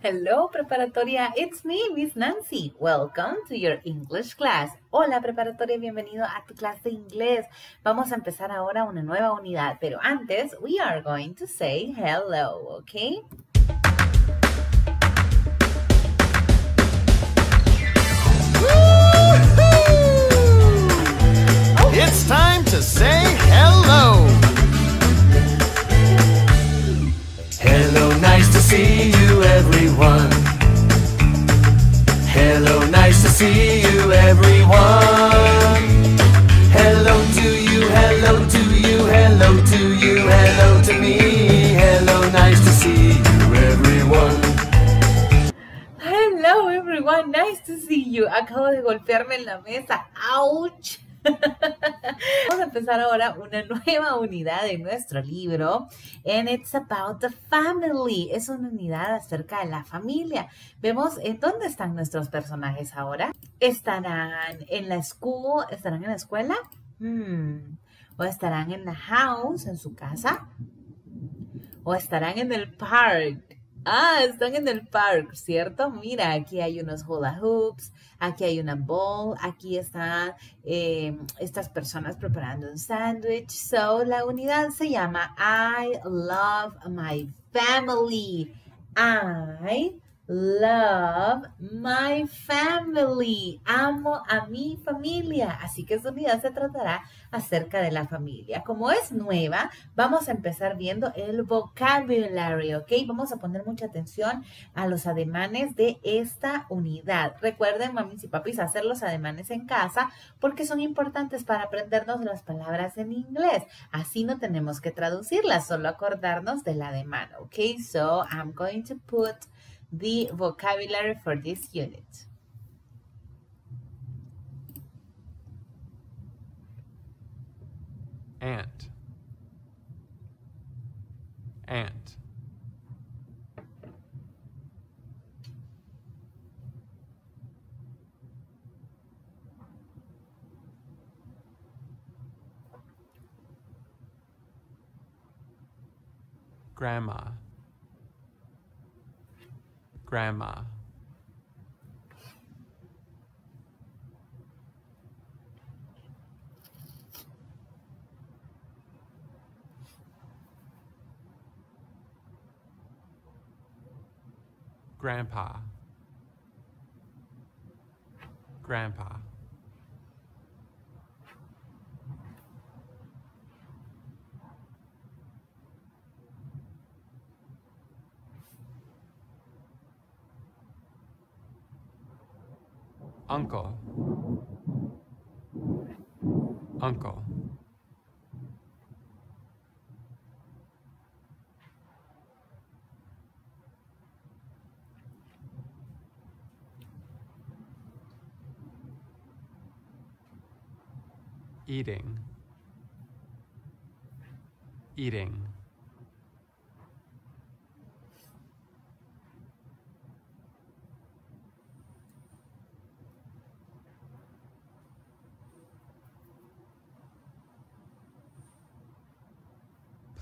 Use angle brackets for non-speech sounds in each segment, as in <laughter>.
Hello, preparatoria. It's me, Miss Nancy. Welcome to your English class. Hola, preparatoria. Bienvenido a tu clase de inglés. Vamos a empezar ahora una nueva unidad, pero antes, we are going to say hello, okay? It's time to say. Hello, see you, everyone. Hello to you, hello to you, hello to you, hello to me. Hello, nice to see you, everyone. Hello, everyone. Nice to see you. Acabo de golpearme en la mesa. Ouch. <laughs> Vamos a empezar ahora una nueva unidad de nuestro libro. And it's about the family. Es una unidad acerca de la familia. Vemos dónde están nuestros personajes ahora. ¿Estarán en la school? ¿Estarán en la escuela? Hmm. ¿O estarán en la house, en su casa? ¿O estarán en el park? Ah, están en el park, ¿cierto? Mira, aquí hay unos hula hoops, aquí hay una bowl, aquí están eh, estas personas preparando un sándwich. So, la unidad se llama I love my family. I love my family. Amo a mi familia. Así que esta unidad se tratará acerca de la familia. Como es nueva, vamos a empezar viendo el vocabulary, ¿ok? Vamos a poner mucha atención a los ademanes de esta unidad. Recuerden, mamis y papis, hacer los ademanes en casa porque son importantes para aprendernos las palabras en inglés. Así no tenemos que traducirlas, solo acordarnos del ademán, ¿ok? So, I'm going to put the vocabulary for this unit. ant. Ant. Grandma grandma. Grandpa. Grandpa uncle. Uncle. Eating. Eating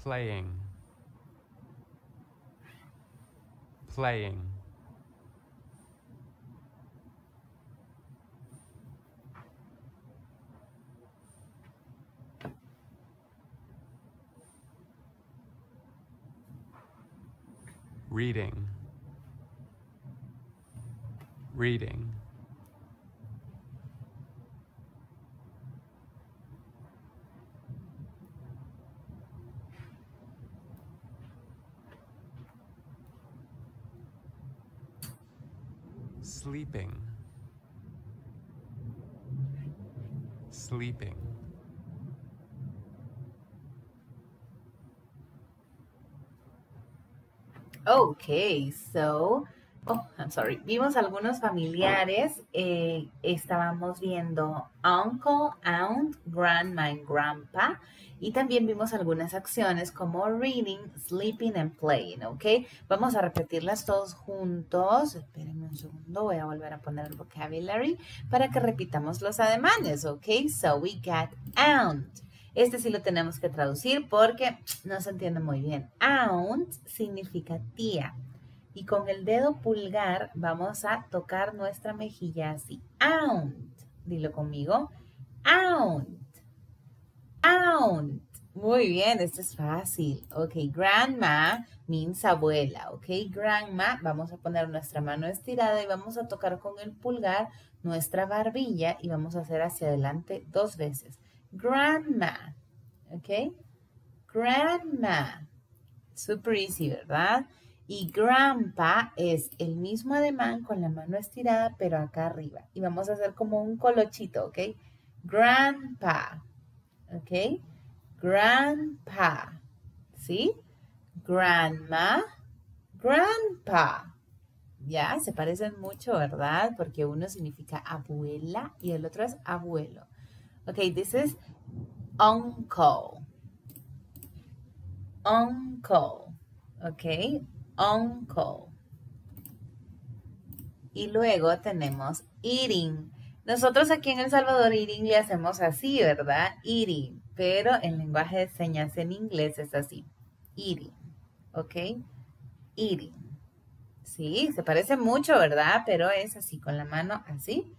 playing. Playing. Reading. Reading sleeping sleeping Okay, so, oh, I'm sorry. Vimos algunos familiares. eh, estábamos viendo uncle, aunt, grandma and grandpa. Y también vimos algunas acciones como reading, sleeping and playing, ¿ok? Vamos a repetirlas todos juntos. Un segundo, voy a volver a poner el vocabulary para que repitamos los ademanes, ¿ok? So we got aunt. Este sí lo tenemos que traducir porque no se entiende muy bien. Aunt significa tía. Y con el dedo pulgar vamos a tocar nuestra mejilla así. Aunt. Dilo conmigo. Aunt. Aunt. Muy bien, esto es fácil. Ok, grandma means abuela. Ok, grandma. Vamos a poner nuestra mano estirada y vamos a tocar con el pulgar nuestra barbilla y vamos a hacer hacia adelante dos veces. Grandma. Ok, grandma. Super easy, ¿verdad? Y grandpa es el mismo ademán con la mano estirada, pero acá arriba. Y vamos a hacer como un colochito, ¿ok? Grandpa, ¿ok? Grandpa, ¿sí? Grandma, grandpa. Ya, se parecen mucho, ¿verdad? Porque uno significa abuela y el otro es abuelo. Ok, this is uncle. Uncle, ¿ok? uncle. Y luego tenemos eating. Nosotros aquí en El Salvador eating le hacemos así, ¿verdad? Eating. Pero el lenguaje de señas en inglés es así. Eating. ¿Ok? Eating. Sí, se parece mucho, ¿verdad? Pero es así, con la mano así.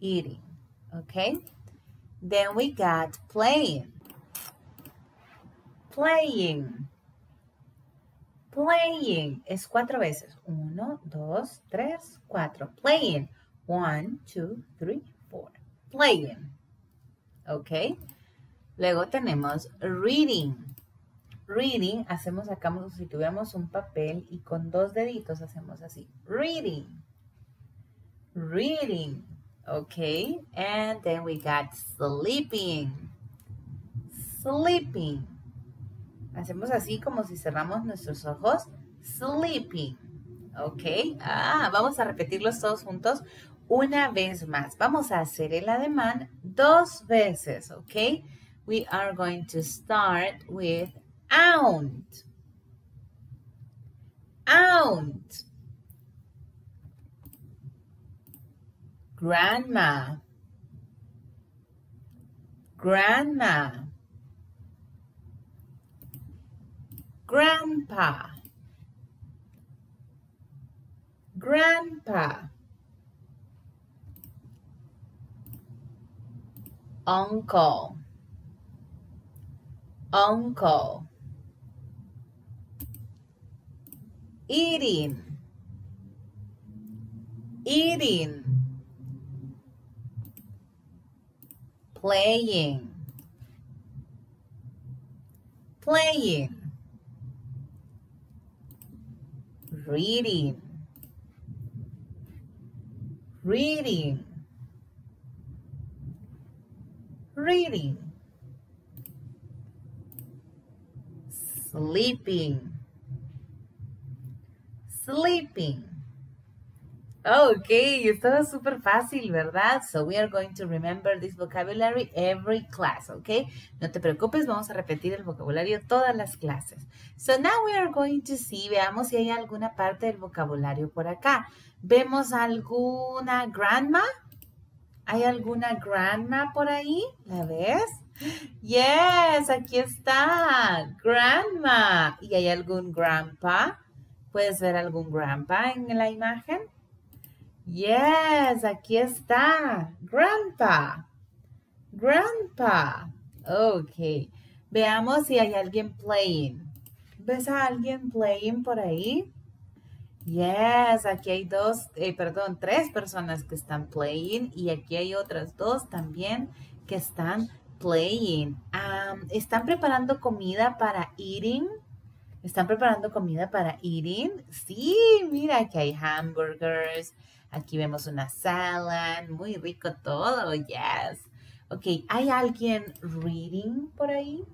Eating. ¿Ok? Then we got playing. Playing. Playing es cuatro veces. Uno, dos, tres, cuatro. Playing. One, two, three, four. Playing. ¿Ok? Luego tenemos reading. Reading, hacemos acá como si tuviéramos un papel y con dos deditos hacemos así. Reading. Reading. Okay. And then we got sleeping. Sleeping. Hacemos así como si cerramos nuestros ojos. Sleeping. ¿Ok? Ah, vamos a repetirlos todos juntos una vez más. Vamos a hacer el ademán dos veces. ¿Ok? We are going to start with aunt. Aunt. Grandma. Grandma. grandpa grandpa uncle. Uncle. Eating. Eating. Playing. Playing. Reading, reading, reading, sleeping, sleeping. Ok, estaba súper fácil, ¿verdad? So we are going to remember this vocabulary every class, ok? No te preocupes, vamos a repetir el vocabulario todas las clases. So now we are going to see, veamos si hay alguna parte del vocabulario por acá. ¿Vemos alguna grandma? ¿Hay alguna grandma por ahí? ¿La ves? Yes, aquí está, grandma. ¿Y hay algún grandpa? ¿Puedes ver algún grandpa en la imagen? Yes, aquí está. Grandpa. Grandpa. Ok. Veamos si hay alguien playing. ¿Ves a alguien playing por ahí? Yes, aquí hay dos, eh, perdón, tres personas que están playing y aquí hay otras dos también que están playing. ¿Están preparando comida para eating? ¿Están preparando comida para eating? Sí, mira, aquí hay hamburgers, Aquí vemos una salad, muy rico todo, yes. Ok, ¿hay alguien reading por ahí?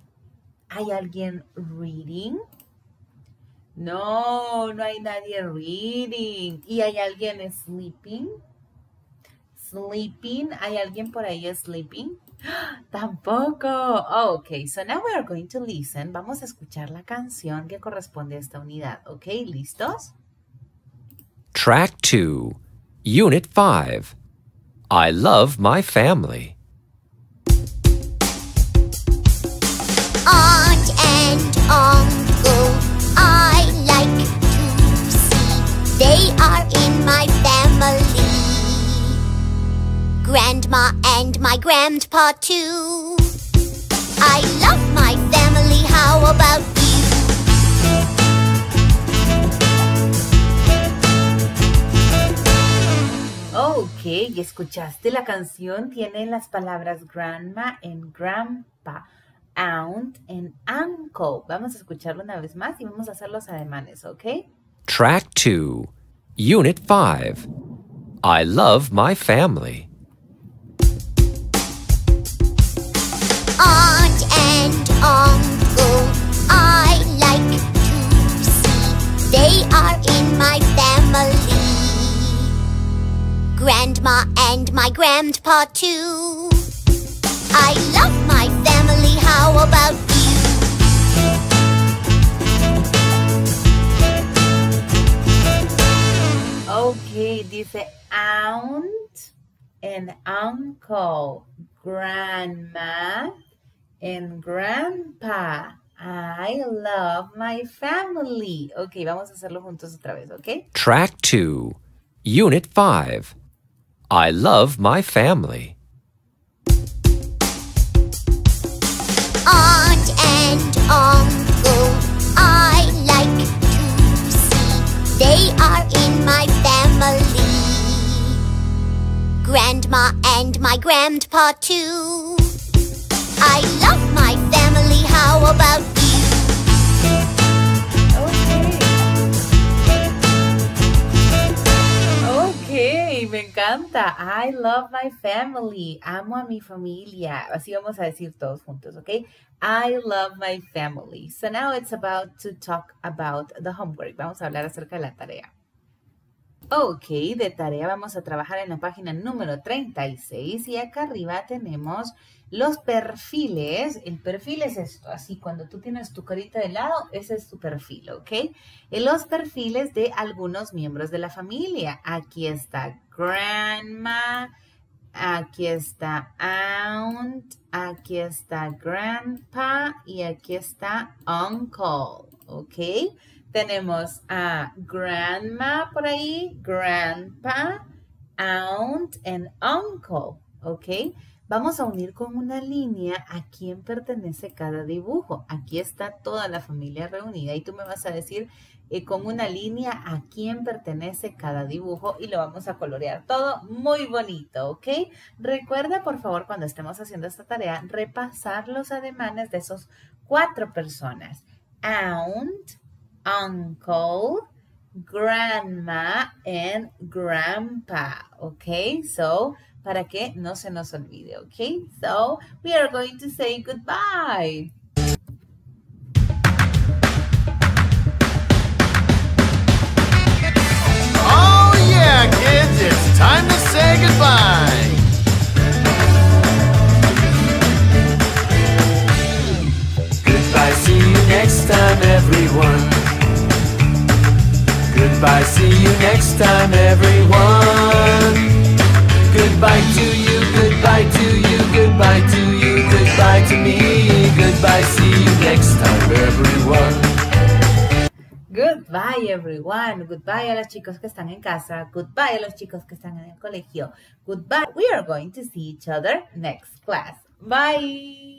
¿Hay alguien reading? No, no hay nadie reading. ¿Y hay alguien sleeping? Sleeping. ¿Hay alguien por ahí sleeping? <gasps> Tampoco. Oh, ok, so now we are going to listen. Vamos a escuchar la canción que corresponde a esta unidad. Ok, ¿listos? Track 2. Unit 5 I love my family. Aunt and uncle, Grandma and my grandpa too. I love my family, how about you? Ok, ¿y escuchaste la canción? Tiene las palabras grandma and grandpa, aunt and uncle. Vamos a escucharlo una vez más y vamos a hacer los ademanes, ¿ok? Track 2, Unit 5. I love my family. Aunt and uncle, I like to see. They are in my family. Grandma and my grandpa too. I love my family, how about you? Ok, dice aunt and uncle, grandma and grandpa. I love my family. Ok, vamos a hacerlo juntos otra vez, ok? Track 2, Unit 5. I love my family. Aunt and uncle, I like to see. They are in my family. Grandma and my grandpa too. I love my family, how about you? Ok, me encanta. I love my family. Amo a mi familia. Así vamos a decir todos juntos, ¿ok? I love my family. So now it's about to talk about the homework. Vamos a hablar acerca de la tarea. Ok, de tarea vamos a trabajar en la página número 36 y acá arriba tenemos los perfiles. El perfil es esto, así cuando tú tienes tu carita de lado, ese es tu perfil, ¿ok? Los perfiles de algunos miembros de la familia. Aquí está grandma, aquí está aunt, aquí está grandpa y aquí está uncle, ¿ok? Tenemos a grandma por ahí, grandpa, aunt and uncle, ¿ok? Vamos a unir con una línea a quién pertenece cada dibujo. Aquí está toda la familia reunida y tú me vas a decir eh, con una línea a quién pertenece cada dibujo y lo vamos a colorear todo muy bonito, ¿ok? Recuerda, por favor, cuando estemos haciendo esta tarea, repasar los ademanes de esos cuatro personas. Aunt, uncle, grandma and grandpa. Okay, so para que no se nos olvide. Okay, so we are going to say goodbye. Oh yeah, kids, it's time to say goodbye. Goodbye, see you next time, everyone. Goodbye, see you next time, everyone. Goodbye to you, goodbye to you, goodbye to you, goodbye to me. Goodbye, see you next time, everyone. Goodbye everyone. Goodbye a los chicos que están en casa. Goodbye a los chicos que están en el colegio. Goodbye. We are going to see each other next class. Bye.